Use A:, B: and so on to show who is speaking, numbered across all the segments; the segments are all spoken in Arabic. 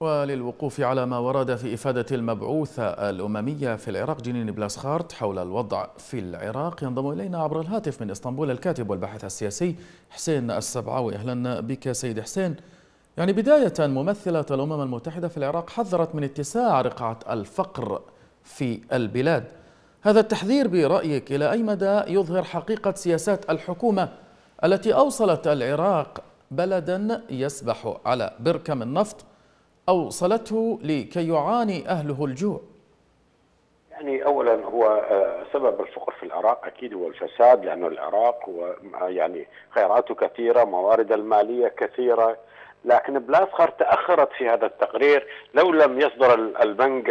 A: وللوقوف على ما ورد في إفادة المبعوثة الأممية في العراق جنين بلاسخارت حول الوضع في العراق. ينضم إلينا عبر الهاتف من إسطنبول الكاتب والباحث السياسي حسين السبعاوي أهلا بك سيد حسين. يعني بداية ممثلة الأمم المتحدة في العراق حذرت من اتساع رقعة الفقر في البلاد. هذا التحذير برأيك إلى أي مدى يظهر حقيقة سياسات الحكومة التي أوصلت العراق بلدا يسبح على بركة من نفط أوصلته لكي يعاني أهله الجوع.
B: يعني اولا هو آه، سبب الفقر في العراق أكيد هو الفساد لأنه العراق هو يعني خيراته كثيرة، موارد المالية كثيرة، لكن بلاسخر تأخرت في هذا التقرير، لو لم يصدر البنك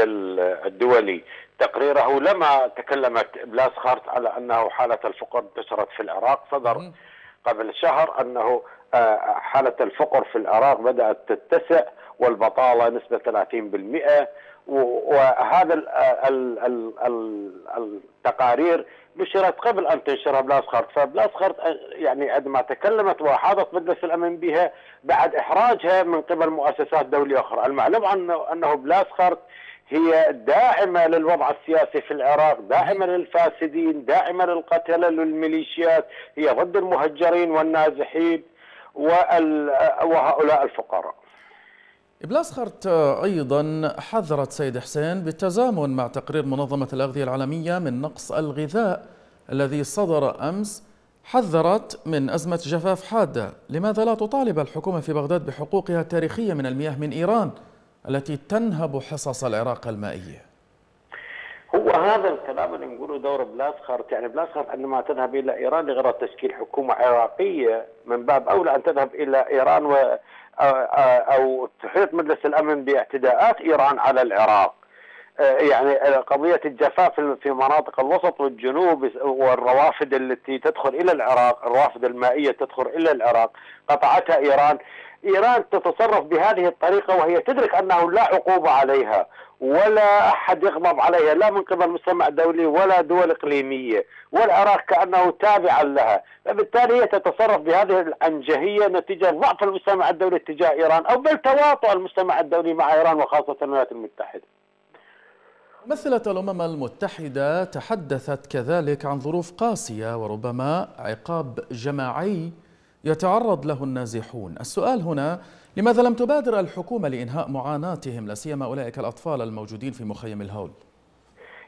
B: الدولي تقريره لما تكلمت بلاسخارت على أنه حالة الفقر انتشرت في العراق، صدر قبل شهر أنه آه، حالة الفقر في العراق بدأت تتسع. والبطالة نسبة 30% وهذا التقارير نشرت قبل أن تنشرها بلاسخرت فبلاسخرت يعني عندما تكلمت وأحاطت مجلس الأمن بها بعد إحراجها من قبل مؤسسات دولية أخرى، المعلوم انه أنه بلاسخرت هي داعمة للوضع السياسي في العراق، داعمة للفاسدين، داعمة للقتله للميليشيات، هي ضد المهجرين والنازحين وهؤلاء الفقراء.
A: بلاسخرت أيضا حذرت سيد حسين بالتزامن مع تقرير منظمة الأغذية العالمية من نقص الغذاء الذي صدر أمس حذرت من أزمة جفاف حادة. لماذا لا تطالب الحكومة في بغداد بحقوقها التاريخية من المياه من إيران التي تنهب حصص العراق المائية؟
B: هو هذا الكلام اللي نقوله دور بلاسخرت يعني بلاسخرت عندما تذهب إلى إيران لغرض تشكيل حكومة عراقية من باب أولى أن تذهب إلى إيران و أو تحيط مجلس الأمن باعتداءات إيران على العراق. يعني قضية الجفاف في مناطق الوسط والجنوب والروافد التي تدخل إلى العراق، الروافد المائية تدخل إلى العراق، قطعتها إيران، إيران تتصرف بهذه الطريقة وهي تدرك أنه لا عقوبة عليها ولا أحد يغضب عليها لا من قبل المجتمع الدولي ولا دول إقليمية والعراق كأنه تابعا لها. فبالتالي هي تتصرف بهذه الأنجهية نتيجة ضعف المجتمع الدولي تجاه إيران أو بل تواطؤ المجتمع الدولي مع إيران وخاصة الولايات المتحدة.
A: ممثلة الأمم المتحدة تحدثت كذلك عن ظروف قاسية وربما عقاب جماعي يتعرض له النازحون. السؤال هنا لماذا لم تبادر الحكومة لإنهاء معاناتهم؟ لا سيما أولئك الأطفال الموجودين في مخيم الهول.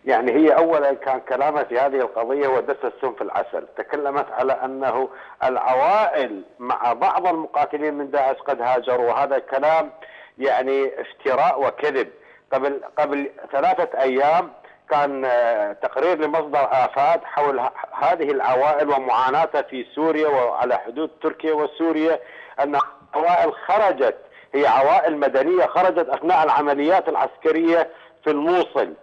B: يعني هي اولا كان كلامها في هذه القضية ودس السم في العسل، تكلمت على أنه العوائل مع بعض المقاتلين من داعش قد هاجروا. وهذا كلام يعني افتراء وكذب، قبل قبل ثلاثة أيام كان آه، تقرير لمصدر آفات حول هذه العوائل ومعاناتها في سوريا وعلى حدود تركيا وسوريا أن عوائل خرجت هي عوائل مدنية خرجت أثناء العمليات العسكرية في الموصل.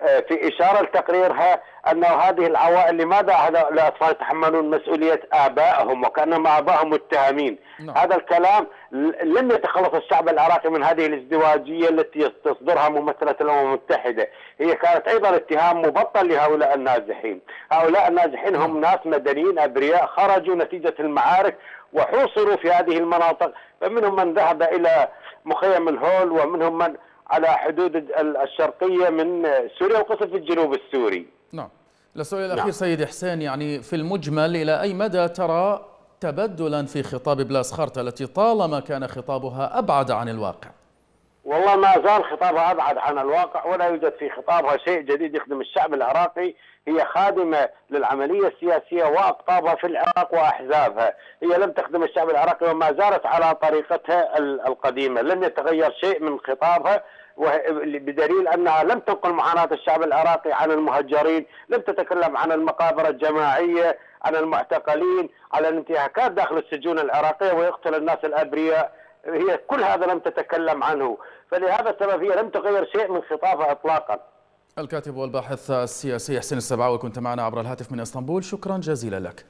B: في إشارة لتقريرها أنه هذه العوائل لماذا الأطفال يتحملون مسؤولية آبائهم وكأنما آبائهم متهمين نعم. هذا الكلام لن يتخلص الشعب العراقي من هذه الازدواجية التي تصدرها ممثلة الأمم المتحدة هي كانت أيضا اتهام مبطل لهؤلاء النازحين هؤلاء النازحين هم نعم. ناس مدنيين أبرياء خرجوا نتيجة المعارك وحوصروا في هذه المناطق فمنهم من ذهب إلى مخيم الهول ومنهم من على حدود الشرقية من سوريا وقصف الجنوب السوري.
A: نعم. السؤال الأخير نعم. سيد حسين يعني في المجمل إلى أي مدى ترى تبدلا في خطاب بلاسخارت التي طالما كان خطابها أبعد عن الواقع؟
B: والله ما زال خطابها أبعد عن الواقع ولا يوجد في خطابها شيء جديد يخدم الشعب العراقي. هي خادمة للعملية السياسية وأقطابها في العراق وأحزابها. هي لم تخدم الشعب العراقي وما زالت على طريقتها القديمة. لم يتغير شيء من خطابها بدليل أنها لم تنقل معاناة الشعب العراقي عن المهجرين، لم تتكلم عن المقابر الجماعية، عن المعتقلين، على الانتهاكات داخل السجون العراقية ويقتل الناس الأبرياء، هي كل هذا لم تتكلم عنه، فلهذا السبب هي لم تغير شيء من خطابها اطلاقا.
A: الكاتب والباحث السياسي حسين السبعاوي كنت معنا عبر الهاتف من إسطنبول، شكرا جزيلا لك.